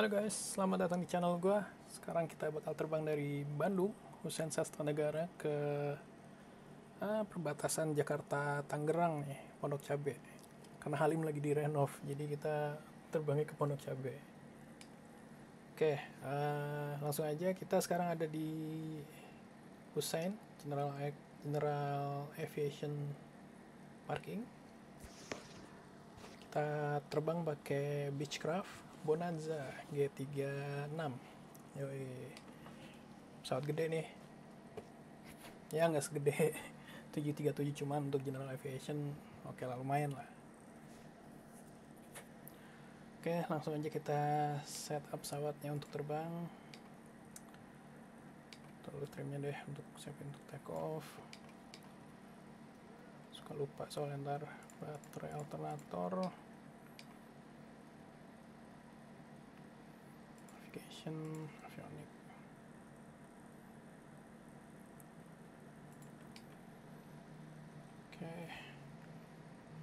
Halo guys, selamat datang di channel gua. Sekarang kita bakal terbang dari Bandung, Hussein Sastra Negara ke ah, perbatasan Jakarta Tangerang nih, Pondok Cabe. Karena Halim lagi direnov, jadi kita terbangnya ke Pondok Cabe. Oke, eh, langsung aja kita sekarang ada di Hussein General General Aviation Parking. Kita terbang pakai Beechcraft Bonanza G36 Yoi. Pesawat gede nih. Ya nggak segede. 737 cuman untuk General Aviation Oke lah lumayan lah. Oke langsung aja kita set up pesawatnya untuk terbang. Terus trimnya deh untuk siapin untuk take off. Suka lupa soal ntar baterai alternator navigation avionic okay.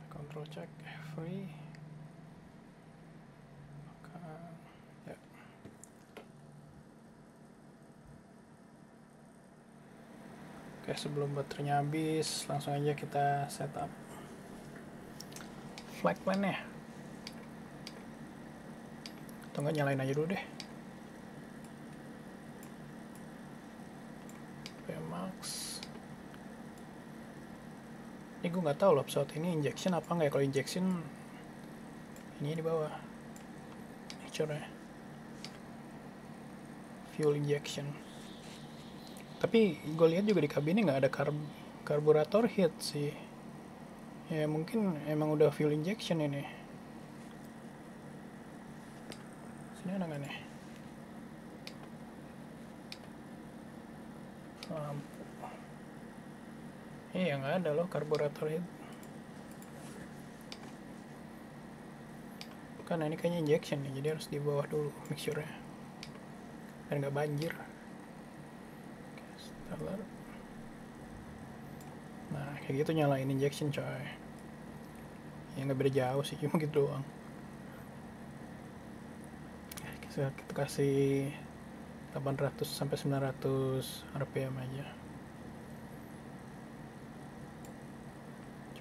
control check free. Ya oke sebelum baterainya habis langsung aja kita setup flight plan nya atau enggak nyalain aja dulu deh Max ini gue nggak tahu loh pesawat ini injection apa nggak ya. Kalau injection ini di bawah. Ya fuel injection. Tapi gue lihat juga di kabinnya nggak ada karb karburator heat sih. Ya mungkin emang udah fuel injection ini. Sini ada nggak nih iya nggak ada loh karburator itu. Kan ini kayaknya injection nih jadi harus di bawah dulu mixture-nya. Dan nggak banjir. Nah kayak gitu nyalain injection coy. Ya nggak beda jauh sih cuma gitu doang. Kita kasih 800 sampai 900 rpm aja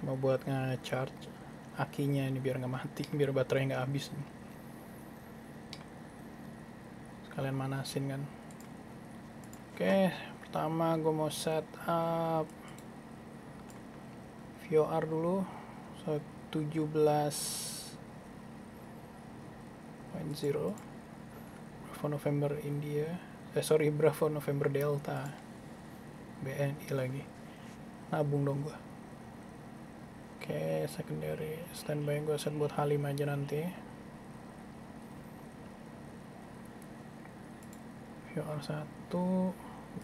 cuma buat nge-charge akinya ini biar nggak mati biar baterai nggak habis nih. sekalian manasin kan. Oke pertama gue mau set up VOR dulu. So 17.0 Bravo November India. Eh sorry Bravo November Delta BNI lagi. Nabung dong gua oke okay, secondary. Standby gua set buat Halim aja nanti. VR 1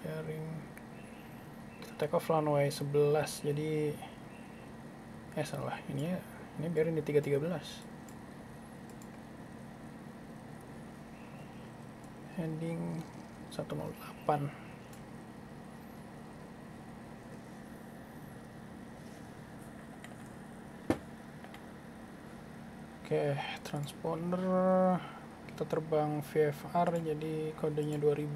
bearing. Kita take off runway 11 jadi eh salah. Ini ya ini bearing di 313 heading 108 oke transponder. Kita terbang VFR jadi kodenya 2000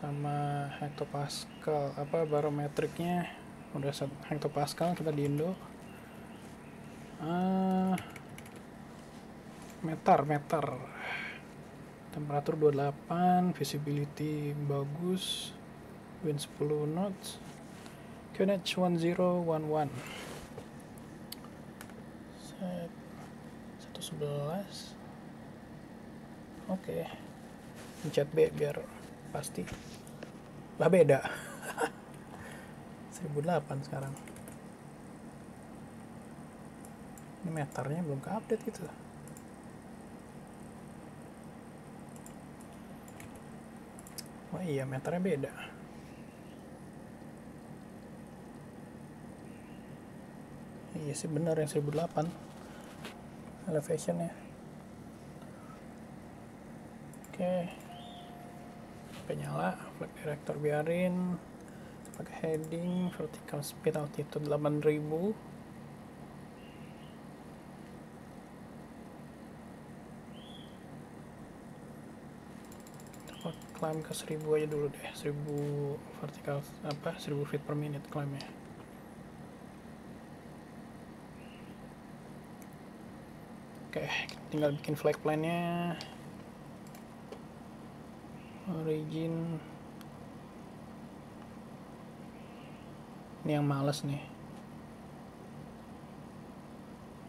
sama hektopascal apa barometriknya. Udah hektopascal kita di Indo. Uh, meter meter. Temperatur 28 visibility bagus. Wind 10 knots. QNH 1011 set 111 oke. Okay. pencet B biar pasti. Lah beda. 1008 sekarang. Ini meternya belum ke update gitu. Oh iya, meternya beda. Iya sih benar yang 1008 elevation ya oke. Sampai nyala flag director biarin. Pakai heading vertical speed altitude 8000 climb ke 1000 aja dulu deh. 1000 vertical apa 1000 feet per minute climb ya oke tinggal bikin flag plan-nya. Origin. Ini yang males nih.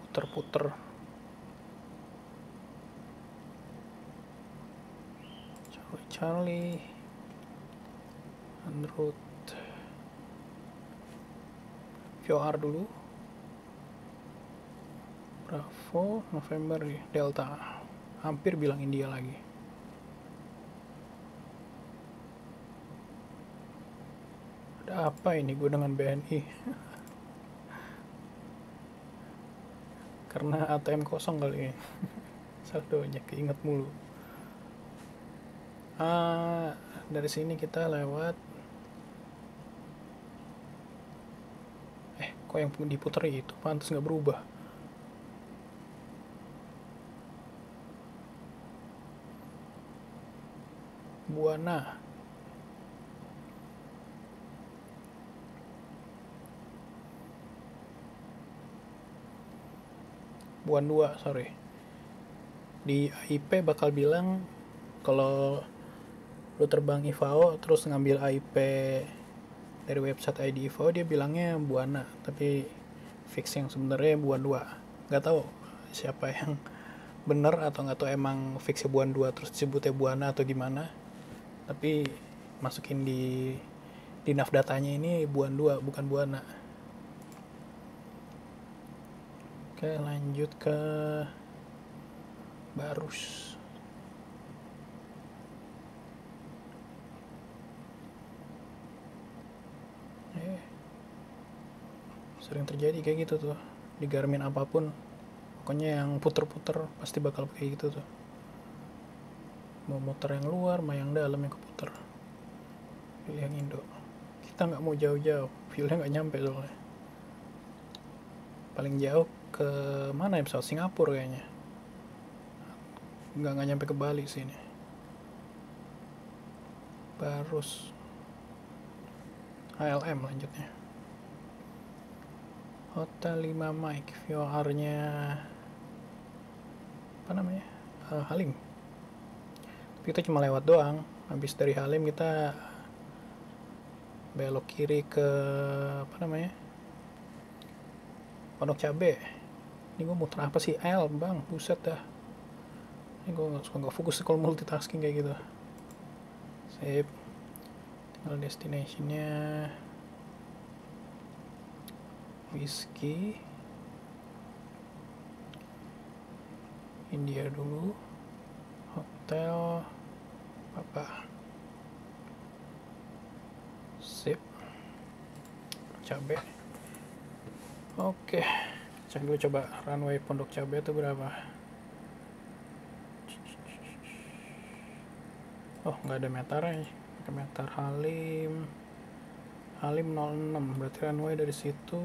Puter-puter. Charlie Charlie. Android. VR dulu Bravo November Delta. Hampir bilang India lagi. Ada apa ini gue dengan BNI karena ATM kosong kali ini. Saldonya keinget mulu. Ah dari sini kita lewat. Eh kok yang diputer itu? Pantas nggak berubah Buana Buan 2 sorry. Di IP bakal bilang kalau lu terbang IVAO terus ngambil IP dari website ID IVAO dia bilangnya Buana tapi fix yang sebenarnya Buan 2 nggak tahu siapa yang bener atau nggak tahu emang fix Buan 2 terus disebutnya Buana atau gimana tapi masukin di di nav datanya ini Buan 2 bukan Buana. Oke lanjut ke Barus. Eh, sering terjadi kayak gitu tuh di Garmin apa pun. Pokoknya yang puter-puter pasti bakal kayak gitu tuh mau muter yang luar mau yang dalam yang keputer. Pilih yang Indo. Kita nggak mau jauh-jauh. Filenya nggak nyampe soalnya. Paling jauh ke mana ya? Pesawat Singapura kayaknya. Nggak nggak nyampe ke Bali sini Barus. HLM lanjutnya. Hotel 5 Mike. VR nya apa namanya? Eh, Halim kita cuma lewat doang. Habis dari Halim kita belok kiri ke apa namanya Pondok Cabe. Ini gue muter apa sih? L bang. Buset dah. Ini gue suka nggak fokus kalau multitasking kayak gitu. Sip. Tinggal destinationnya. Whiskey. India dulu hotel. Apa? Sip. Cabe. Oke. Cek dulu coba runway pondok cabe itu berapa? Oh nggak ada meternya pakai meter Halim. Halim 06 berarti runway dari situ.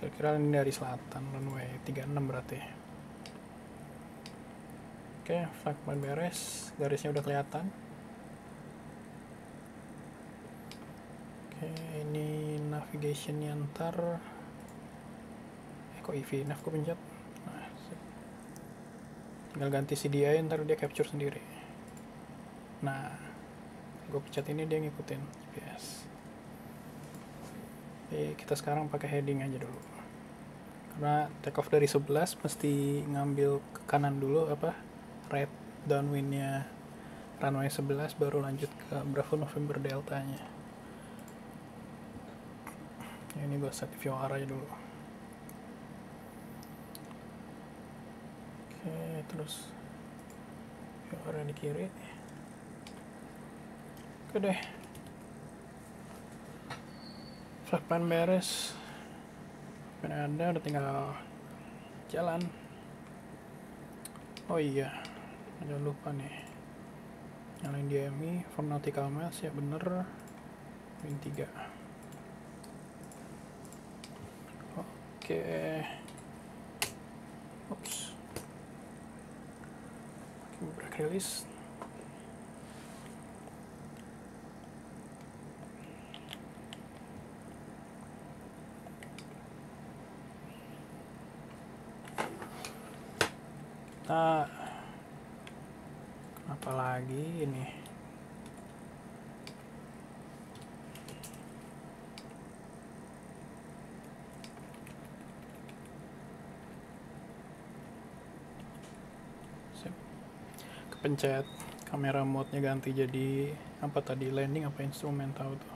Kira-kira ini dari selatan runway 36 berarti oke ban beres. Garisnya udah kelihatan. Oke ini navigation ntar. Eh kok EV nav gue pencet. Nah, tinggal ganti CDI ntar dia capture sendiri. Nah gue pencet ini dia ngikutin GPS Oke, kita sekarang pakai heading aja dulu. Karena take off dari 11 mesti ngambil ke kanan dulu apa red downwindnya runway 11 baru lanjut ke Bravo November Delta nya ini gue set VOR aja dulu. Oke terus VOR di kiri. Oke deh. Flag plan beres. Plan ada udah tinggal jalan. Oh iya jangan lupa nih. Nyalain DMI for nautical mask ya bener. Win 3 oke. Ups. Oke break release. Kita lagi ini. Kepencet. Kamera mode-nya ganti jadi apa tadi? Landing apa instrumen tahu tuh?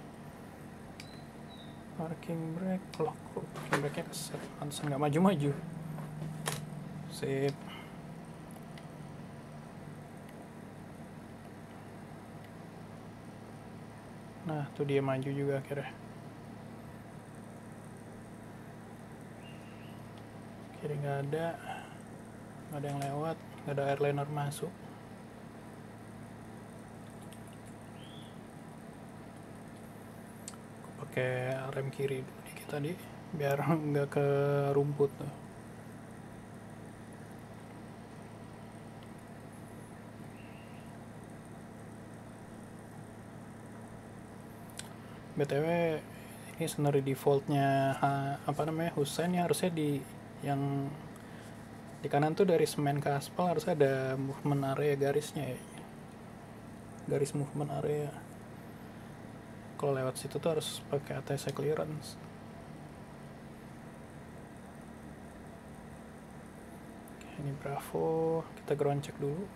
Parking brake loh kok parking brake nya keset nggak maju-maju. Sip nah tuh dia maju juga akhirnya. Kiri nggak ada nggak ada yang lewat nggak ada airliner masuk. Aku pakai rem kiri dulu dikit tadi biar nggak ke rumput tuh btw ini scenario defaultnya apa namanya Hussein ya harusnya di yang di kanan tuh dari semen ke aspal harus ada movement area garisnya ya. Garis movement area. Kalau lewat situ tuh harus pakai ATC clearance. Ini Bravo. Kita ground check dulu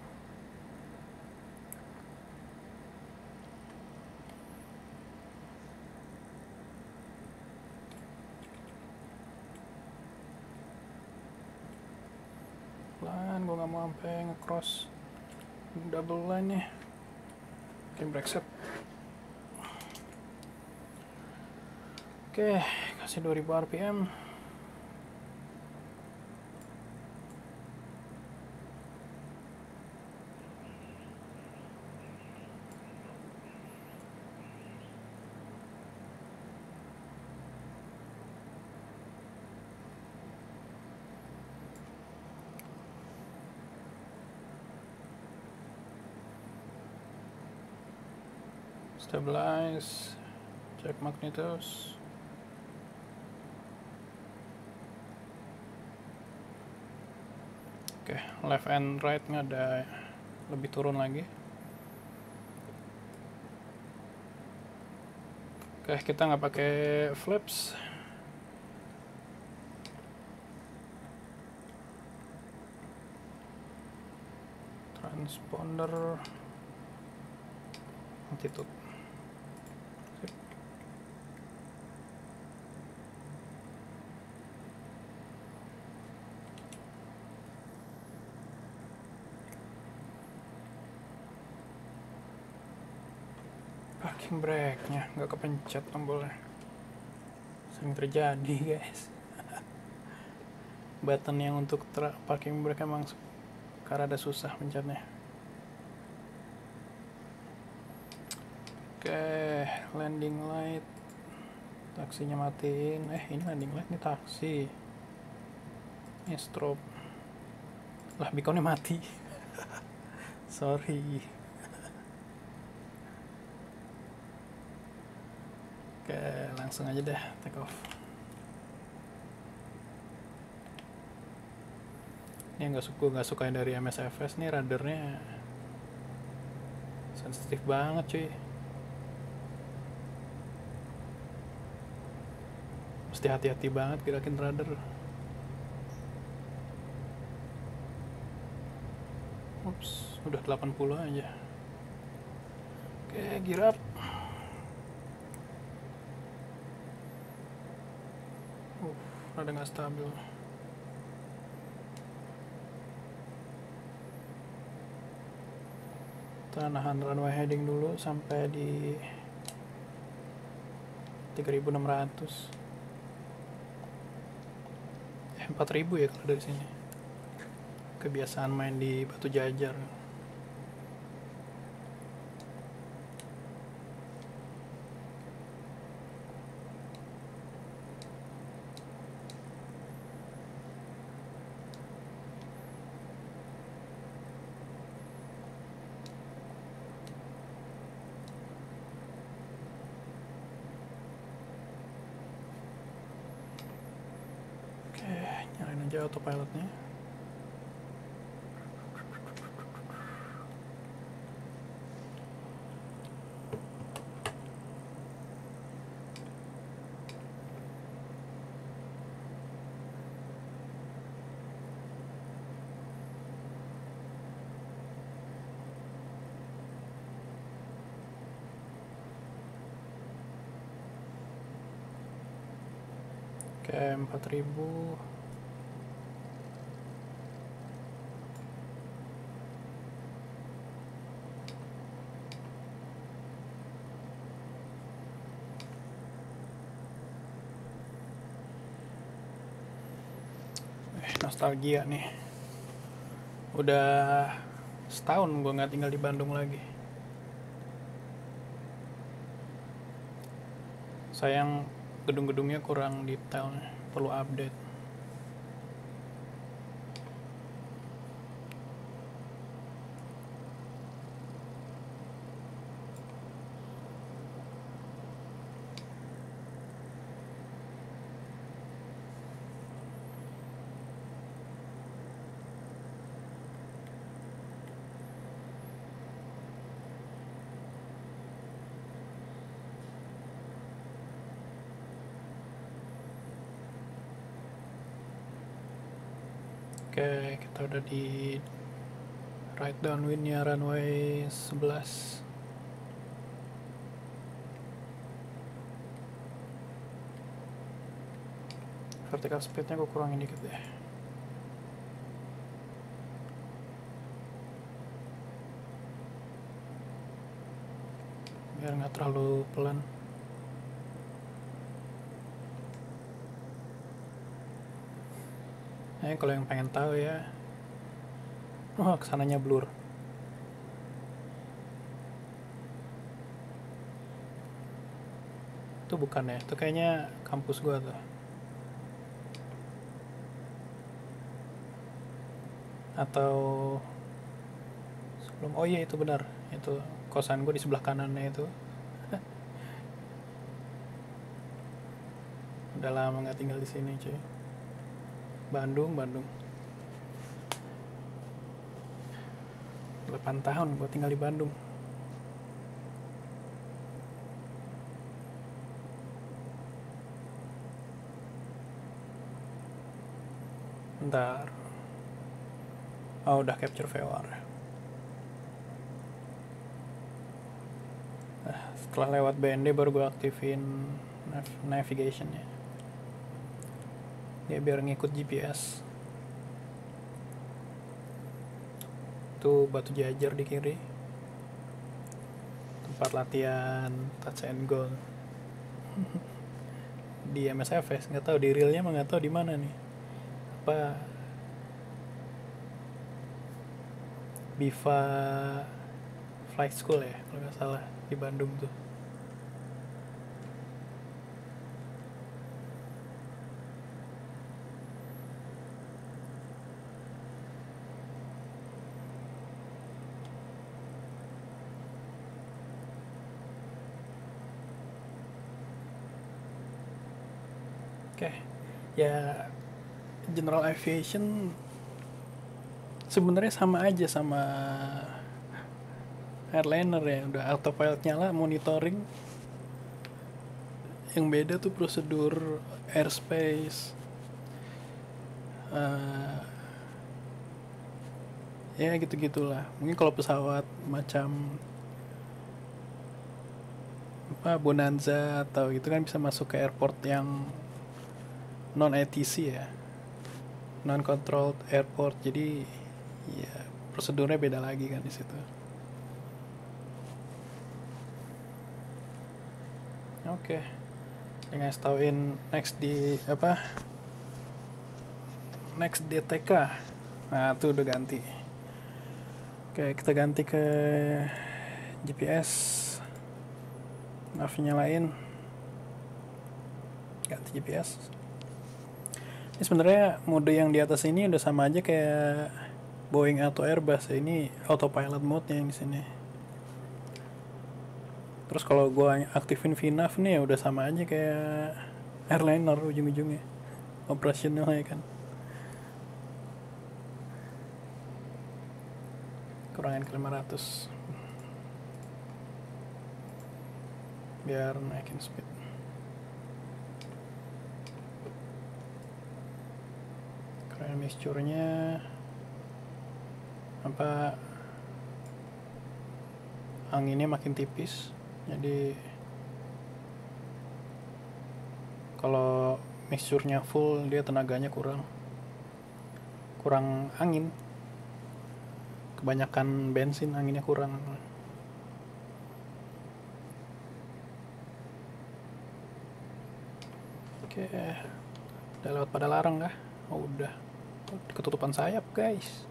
pelan gue nggak ngecross double line nya oke brake set oke kasih 2000 rpm stabilize. Check magnetos. Oke left and right nya ada lebih turun lagi. Oke kita nggak pakai flaps. Transponder. Altitude Sip. Parking brake nya nggak kepencet tombolnya. Sering terjadi guys. Button yang untuk parking brake emang karena ada susah pencetnya. Oke landing light. Taksinya matiin. Eh ini landing light ini taksi. Ini strobe. Lah beaconnya mati. Sorry oke langsung aja deh take off. Ini yang nggak suka nggak suka dari MSFS nih radarnya sensitif banget cuy. Mesti hati-hati banget gerakin radar. Ups udah 80 aja. Oke gear uh rada nggak stabil. Kita nahan runway heading dulu sampai di 3600 eh, 4000 ya kalau dari sini. Kebiasaan main di batu jajar aja autopilotnya. Oke, 4000 nostalgia nih. Udah setahun gue nggak tinggal di Bandung lagi. Sayang gedung-gedungnya kurang detail, perlu update. Oke, kita udah di right downwindnya runway 11. Vertical speednya gue kurangin dikit deh. Biar nggak terlalu pelan. Eh, kalau yang pengen tahu ya, oh ke sananya blur. Itu bukan ya, itu kayaknya kampus gua tuh. Atau sebelum, oh iya itu benar, itu kosan gue di sebelah kanannya itu. Udah lama nggak tinggal di sini cuy. Bandung, Bandung. 8 tahun gue tinggal di Bandung. Ntar. Oh, udah capture VOR. Nah, setelah lewat BND baru gue aktifin nav navigationnya ya biar ngikut GPS tuh batu jajar di kiri. Tempat latihan touch and goal di MSFS nggak tahu di realnya mah nggak tahu di mana nih. Apa? Biva Flight School ya kalau nggak salah di Bandung tuh Oke, ya general aviation sebenarnya sama aja sama airliner ya, udah autopilot nyala, monitoring. Yang beda tuh prosedur airspace. Uh, ya gitu-gitulah. Mungkin kalau pesawat macam apa Bonanza atau gitu kan bisa masuk ke airport yang non ATC ya. Non controlled airport. Jadi ya prosedurnya beda lagi kan di situ. Oke. Okay. dengan setauin next di apa? Next DTK nah itu udah ganti. Oke okay, kita ganti ke GPS nav nyalain ganti GPS ini sebenarnya mode yang di atas ini udah sama aja kayak Boeing atau Airbus. Ini autopilot mode yang di sini. Terus kalau gue aktifin VNAV nih udah sama aja kayak airliner ujung-ujungnya. Operasional ya kan. Kurangin ke 500 biar naikin speed karena mixture-nya. Apa anginnya makin tipis jadi kalau mixture-nya full dia tenaganya kurang. Kurang angin. Kebanyakan bensin anginnya kurang. Oke udah lewat pada larang kah? Oh udah ketutupan sayap guys.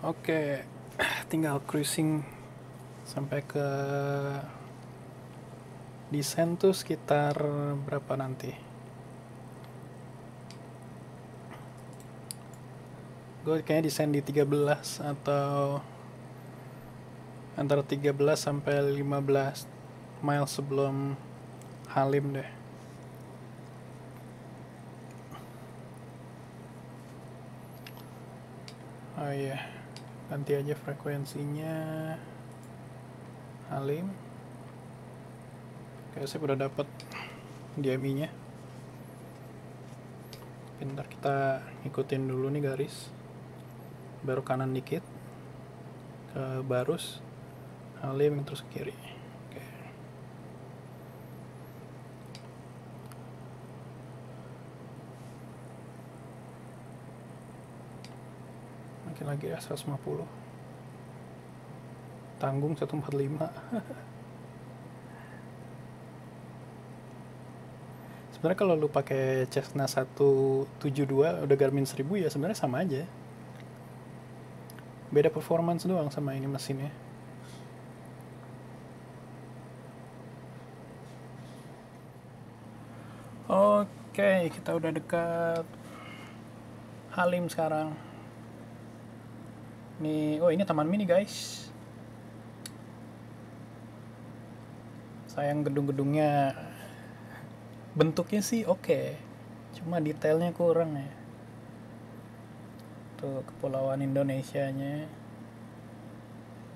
Oke, tinggal cruising sampai ke desain tuh sekitar berapa nanti? Gue kayaknya desain di 13 atau antara 13 sampai 15 mile sebelum Halim deh. Oh iya. Yeah ganti aja frekuensinya Halim kayak saya udah dapat DMI nya. Bentar kita ikutin dulu nih garis. Baru kanan dikit ke Barus Halim terus ke kiri. Oke. makin lagi ya 150 tanggung 145 sebenarnya kalau lu pakai Cessna 172 udah Garmin 1000 ya sebenarnya sama aja beda performance doang sama ini mesinnya Oke, kita udah dekat Halim sekarang. Nih, oh ini taman mini guys. Sayang gedung-gedungnya bentuknya sih oke, okay. cuma detailnya kurang ya. Tuh kepulauan Indonesia-nya.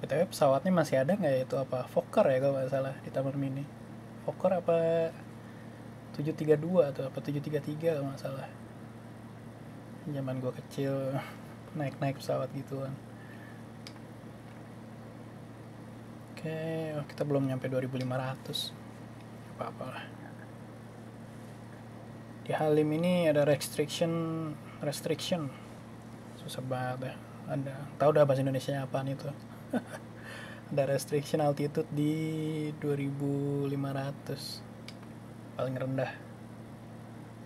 BTW pesawatnya masih ada nggak ya itu apa? Fokker ya kalau nggak salah di taman mini. Fokker apa 732 atau apa 733 kalau nggak salah. Zaman gua kecil naik-naik pesawat gitu kan. Oke, oh, kita belum nyampe 2500. Apa-apa lah. Di Halim ini ada restriction restriction. Susah banget ya. Ada tahu udah bahasa Indonesia apaan itu? ada restriction altitude di 2500 paling rendah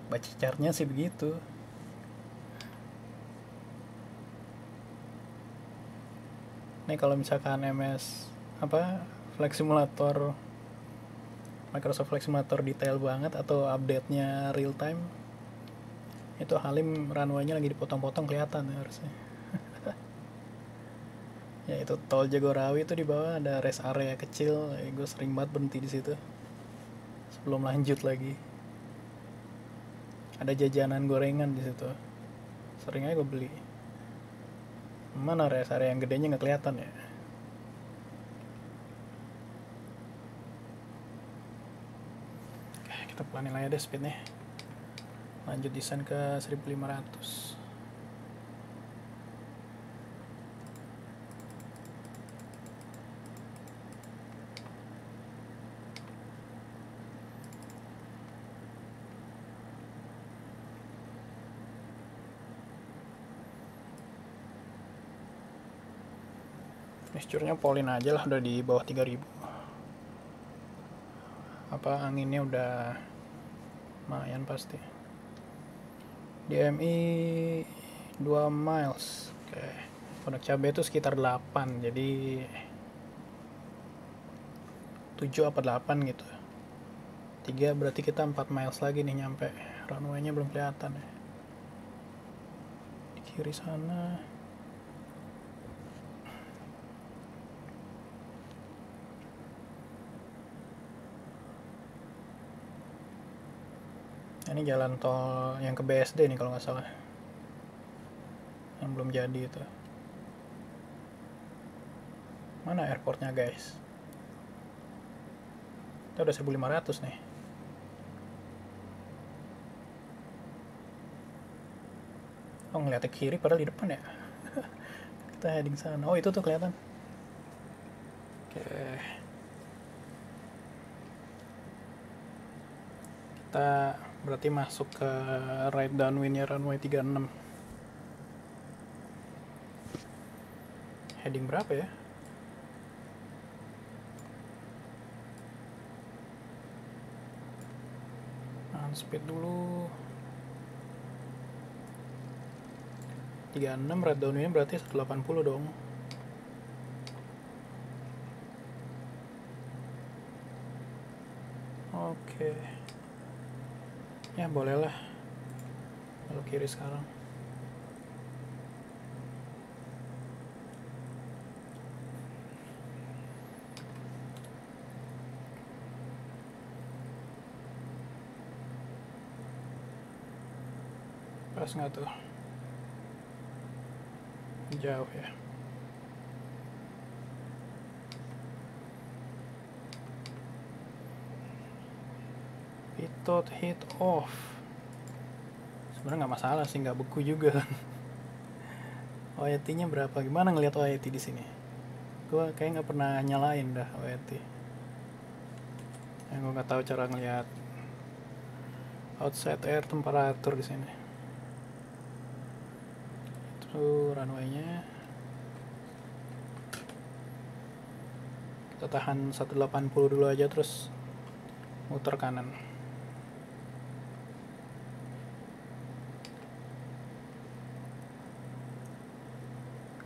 baca chartnya sih begitu ini kalau misalkan MS apa Flight Simulator Microsoft Flight Simulator detail banget atau update-nya real time itu Halim runway-nya lagi dipotong-potong kelihatan ya harusnya. Ya itu tol Jagorawi itu di bawah ada rest area kecil. Ya, gue sering banget berhenti di situ. Sebelum lanjut lagi. Ada jajanan gorengan di situ. Sering aja gue beli. Mana rest area yang gedenya nggak kelihatan ya Oke, kita pelanin aja deh speednya. Lanjut desain ke 1500 mixture-nya polin aja lah udah di bawah 3000 apa anginnya udah lumayan pasti. DMI 2 miles. Oke. Produk cabai itu sekitar 8 jadi 7 apa 8 gitu. 3 berarti kita 4 miles lagi nih nyampe. Runway-nya belum kelihatan ya. Di kiri sana ini jalan tol yang ke BSD nih kalau nggak salah yang belum jadi itu mana airportnya guys Kita udah 1500 nih. Oh ngeliat ke kiri padahal di depan ya. Kita heading sana. Oh itu tuh kelihatan. Oke. Kita berarti masuk ke right downwind-nya runway 36. Heading berapa ya? Speed dulu. 36 right downwind berarti 180 dong. Oke. Ya bolehlah. Kalau kiri sekarang. Pas nggak tuh? Jauh ya. Pitot hit off. Sebenarnya nggak masalah sih, nggak beku juga kan. OIT-nya berapa? Gimana ngelihat OIT di sini? Gue kayak nggak pernah nyalain dah OIT. Yang gue nggak tahu cara ngelihat outside air temperatur di sini. Itu runway-nya. Kita tahan 180 dulu aja terus muter kanan.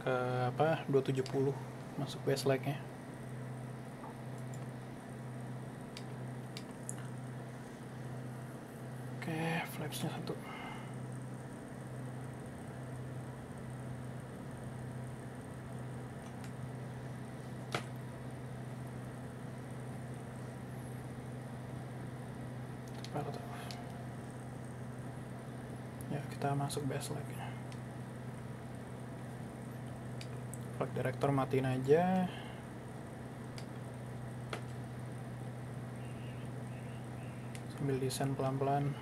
Ke apa 270 masuk base leg nya oke flapsnya satu. Ya kita masuk base director matiin aja. Sambil desain pelan-pelan.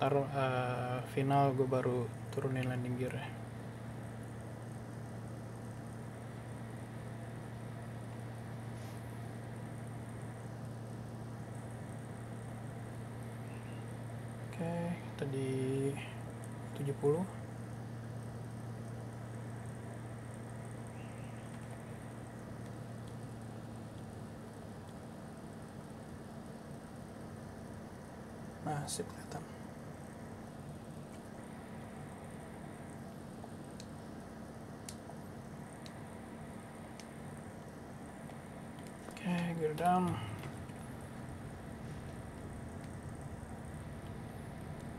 Ntar uh, final gue baru turunin landing gear ya oke kita di 70 masih kelihatan. Oke gear down.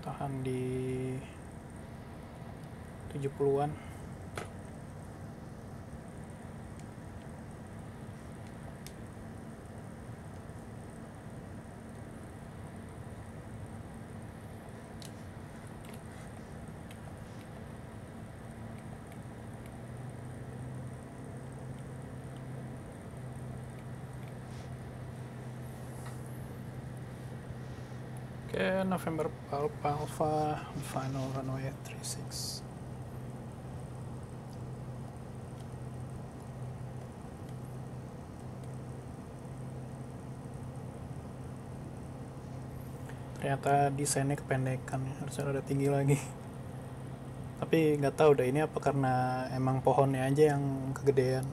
Tahan di 70-an Oke, November Alpha Alpha final runway 36. ternyata desainnya kependekan ya. harusnya ada tinggi lagi tapi nggak tahu deh ini apa karena emang pohonnya aja yang kegedean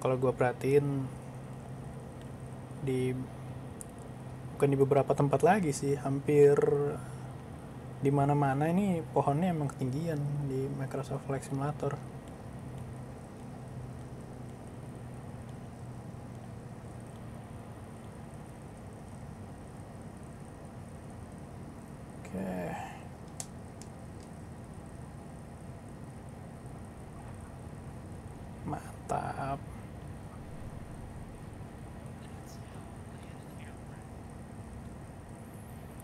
kalau gua perhatiin di bukan di beberapa tempat lagi sih hampir di mana-mana ini pohonnya emang ketinggian di Microsoft Flight Simulator Oke. Mantap.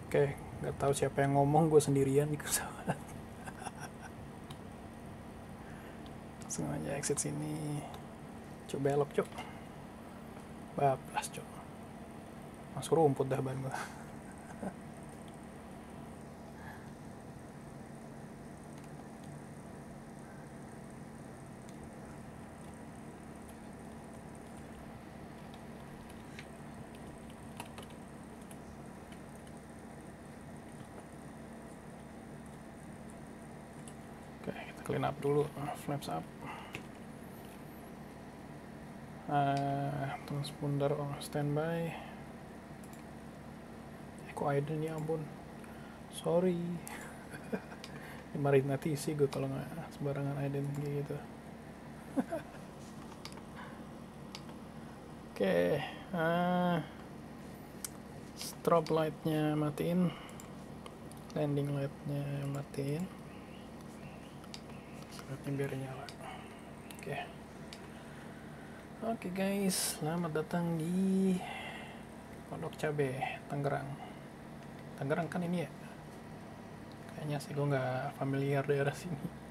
Oke, nggak tahu siapa yang ngomong, gue sendirian di pesawat. langsung aja exit sini. Coba belok cok bablas cok masuk rumput dah ban gua Oke, kita clean up dulu, flaps up. Uh, transponder on standby. Eko Aiden ya ampun. Sorry. Dimarahin nanti sih gue kalau nggak sembarangan Aiden kayak gitu. Oke, okay, uh, strobe lightnya matiin, landing lightnya matiin ini biar nyala. Oke. Okay. oke okay guys. Selamat datang di Pondok Cabe Tangerang. Tangerang kan ini ya? Kayaknya sih gue nggak familiar daerah sini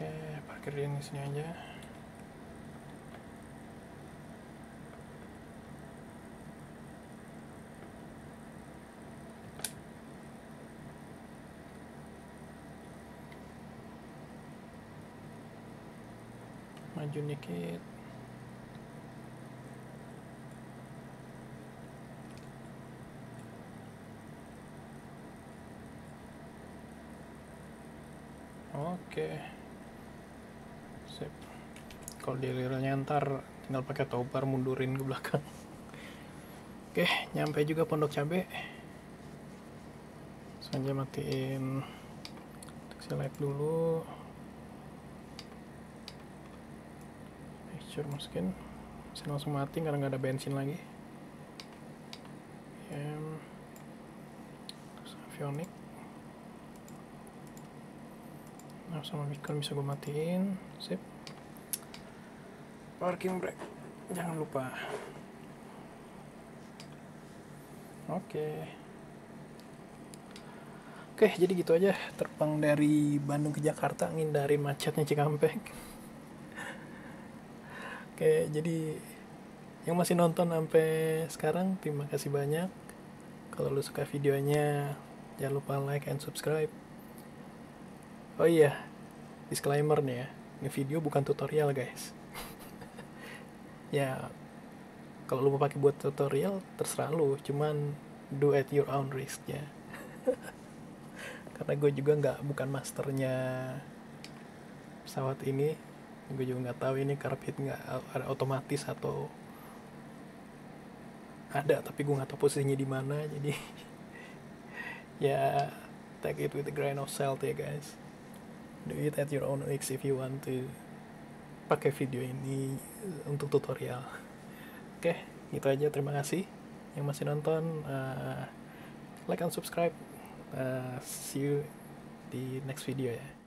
Oke, parkirin di sini aja. Maju dikit. Sip. Kalau di relnya ntar tinggal pakai tobar mundurin ke belakang. Oke, nyampe juga Pondok Cabe. Sengaja matiin taxi light dulu. Make masukin. Mesin langsung mati karena nggak ada bensin lagi. Em, avionic. Nah, sama beacon bisa gue matiin. Sip. Parking brake. Jangan lupa. Oke. Oke, jadi gitu aja terbang dari Bandung ke Jakarta ngindari macetnya Cikampek. Oke, jadi yang masih nonton sampai sekarang terima kasih banyak. Kalau lu suka videonya jangan lupa like and subscribe. Oh iya, disclaimer nih ya, ini video bukan tutorial guys. Ya, kalau lu mau pakai buat tutorial terserah lu, cuman do at your own risk ya. Karena gue juga nggak bukan masternya pesawat ini, gue juga nggak tahu ini karpet nggak ada otomatis atau ada tapi gue nggak tahu posisinya di mana jadi ya take it with a grain of salt ya guys. Do it at your own risk if you want to pakai video ini untuk tutorial. Oke okay, gitu aja. Terima kasih yang masih nonton. Uh, like and subscribe. Uh, see you di next video ya